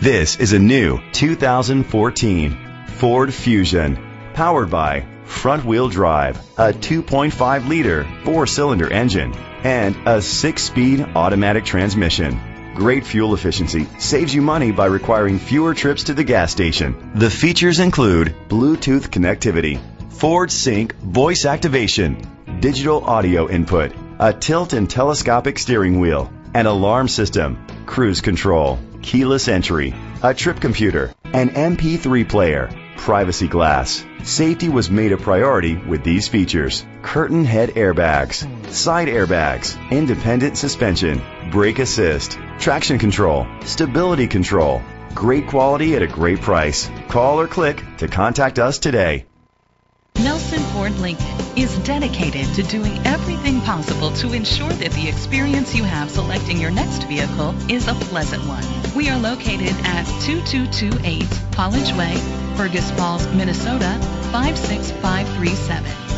This is a new 2014 Ford Fusion, powered by front-wheel drive, a 2.5-liter four-cylinder engine, and a six-speed automatic transmission. Great fuel efficiency saves you money by requiring fewer trips to the gas station. The features include Bluetooth connectivity, Ford Sync voice activation, digital audio input, a tilt and telescopic steering wheel, an alarm system, cruise control, keyless entry, a trip computer, an MP3 player, privacy glass. Safety was made a priority with these features. Curtain head airbags, side airbags, independent suspension, brake assist, traction control, stability control. Great quality at a great price. Call or click to contact us today. Nelson Ford Lincoln is dedicated to doing everything possible to ensure that the experience you have selecting your next vehicle is a pleasant one. We are located at 2228 College Way, Fergus Falls, Minnesota 56537.